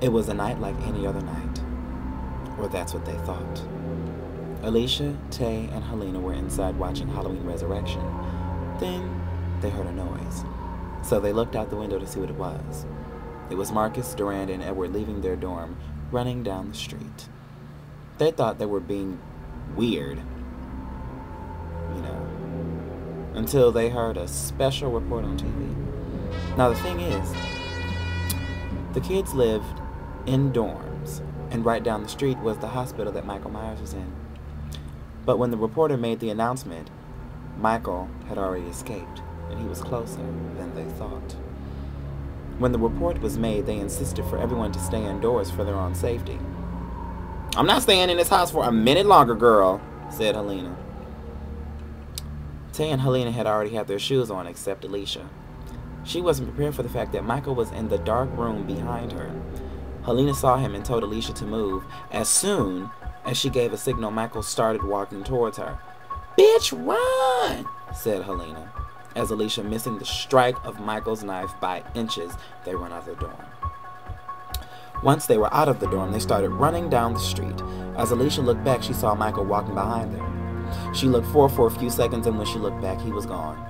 It was a night like any other night. Or that's what they thought. Alicia, Tay, and Helena were inside watching Halloween Resurrection. Then they heard a noise. So they looked out the window to see what it was. It was Marcus, Durand, and Edward leaving their dorm, running down the street. They thought they were being weird, you know, until they heard a special report on TV. Now, the thing is, the kids lived in dorms, and right down the street was the hospital that Michael Myers was in. But when the reporter made the announcement, Michael had already escaped, and he was closer than they thought. When the report was made, they insisted for everyone to stay indoors for their own safety. I'm not staying in this house for a minute longer, girl, said Helena. Tay and Helena had already had their shoes on, except Alicia. She wasn't prepared for the fact that Michael was in the dark room behind her. Helena saw him and told Alicia to move. As soon as she gave a signal, Michael started walking towards her. Bitch, run! said Helena. As Alicia, missing the strike of Michael's knife by inches, they ran out of the dorm. Once they were out of the dorm, they started running down the street. As Alicia looked back, she saw Michael walking behind them. She looked forward for a few seconds, and when she looked back, he was gone.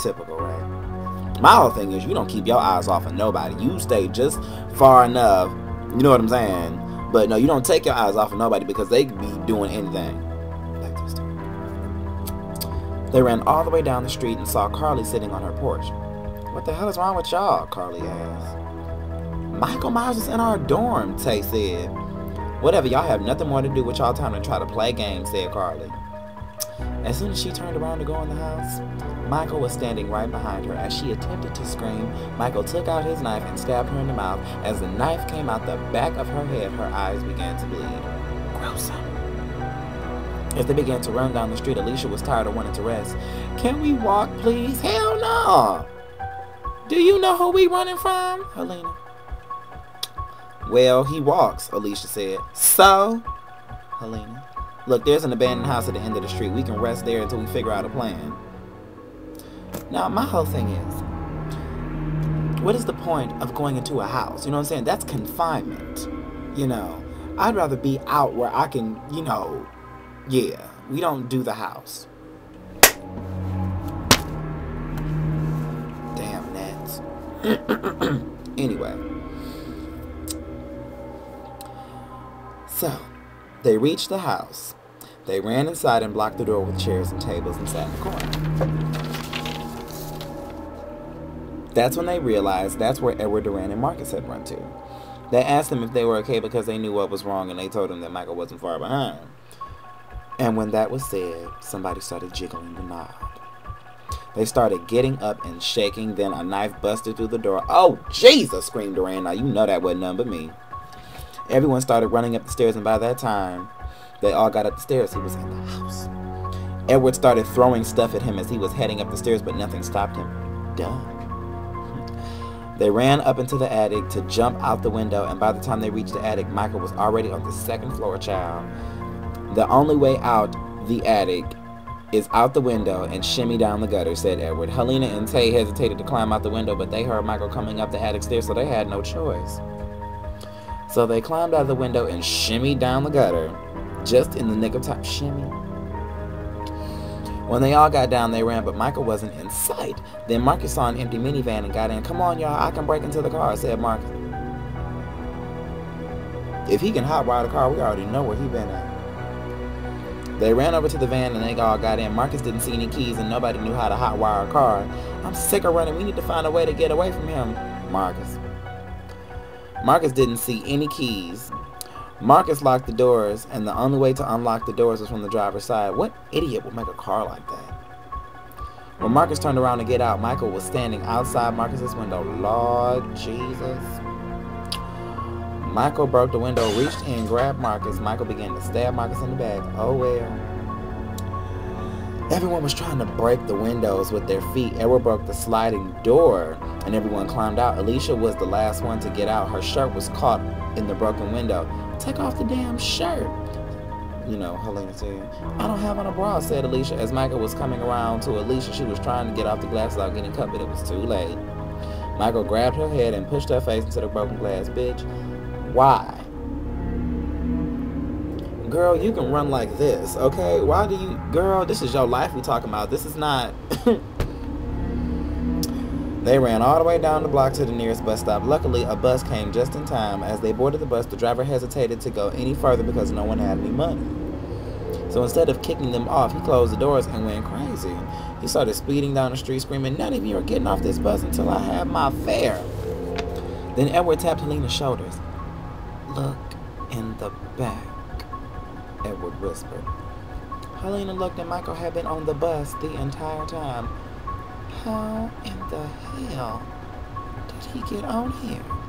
Typical, right? My whole thing is you don't keep your eyes off of nobody. You stay just far enough, you know what I'm saying? But no, you don't take your eyes off of nobody because they be doing anything. They ran all the way down the street and saw Carly sitting on her porch. What the hell is wrong with y'all? Carly asked. Michael Myers is in our dorm, Tay said. Whatever, y'all have nothing more to do with y'all time to try to play games, said Carly. As soon as she turned around to go in the house, Michael was standing right behind her. As she attempted to scream, Michael took out his knife and stabbed her in the mouth. As the knife came out the back of her head, her eyes began to bleed. Gruesome. As they began to run down the street, Alicia was tired of wanting to rest. Can we walk, please? Hell no! Do you know who we running from? Helena. Well, he walks, Alicia said. So? Helena. Look, there's an abandoned house at the end of the street. We can rest there until we figure out a plan. Now, my whole thing is, what is the point of going into a house? You know what I'm saying? That's confinement. You know, I'd rather be out where I can, you know, yeah, we don't do the house. Damn gnats. anyway. So, they reached the house. They ran inside and blocked the door with chairs and tables and sat in the corner. That's when they realized that's where Edward Durand and Marcus had run to. They asked them if they were okay because they knew what was wrong and they told them that Michael wasn't far behind. And when that was said, somebody started jiggling the knob. They started getting up and shaking, then a knife busted through the door. Oh, Jesus, screamed Durand. Now, you know that wasn't none but me. Everyone started running up the stairs, and by that time, they all got up the stairs. He was in the house. Edward started throwing stuff at him as he was heading up the stairs, but nothing stopped him. Dumb. They ran up into the attic to jump out the window, and by the time they reached the attic, Michael was already on the second floor, child. The only way out the attic is out the window and shimmy down the gutter, said Edward. Helena and Tay hesitated to climb out the window, but they heard Michael coming up the attic stairs, so they had no choice. So they climbed out of the window and shimmied down the gutter, just in the nick of time. Shimmy. When they all got down, they ran, but Michael wasn't in sight. Then Marcus saw an empty minivan and got in. Come on, y'all, I can break into the car, said Marcus. If he can hotwire the car, we already know where he been at. They ran over to the van and they all got in. Marcus didn't see any keys and nobody knew how to hotwire a car. I'm sick of running. We need to find a way to get away from him. Marcus. Marcus didn't see any keys. Marcus locked the doors, and the only way to unlock the doors was from the driver's side. What idiot would make a car like that? When Marcus turned around to get out, Michael was standing outside Marcus's window. Lord Jesus. Michael broke the window, reached in, grabbed Marcus. Michael began to stab Marcus in the back. Oh well. Everyone was trying to break the windows with their feet. Edward broke the sliding door and everyone climbed out. Alicia was the last one to get out. Her shirt was caught in the broken window. Take off the damn shirt. You know, Helena said. I don't have on a bra, said Alicia. As Michael was coming around to Alicia, she was trying to get off the glass without getting cut, but it was too late. Michael grabbed her head and pushed her face into the broken glass. Bitch, why? Girl, you can run like this, okay? Why do you, girl? This is your life we talking about. This is not. They ran all the way down the block to the nearest bus stop. Luckily, a bus came just in time. As they boarded the bus, the driver hesitated to go any further because no one had any money. So instead of kicking them off, he closed the doors and went crazy. He started speeding down the street, screaming, None of you are getting off this bus until I have my fare. Then Edward tapped Helena's shoulders. Look in the back, Edward whispered. Helena looked and Michael had been on the bus the entire time. How in the hell did he get on here?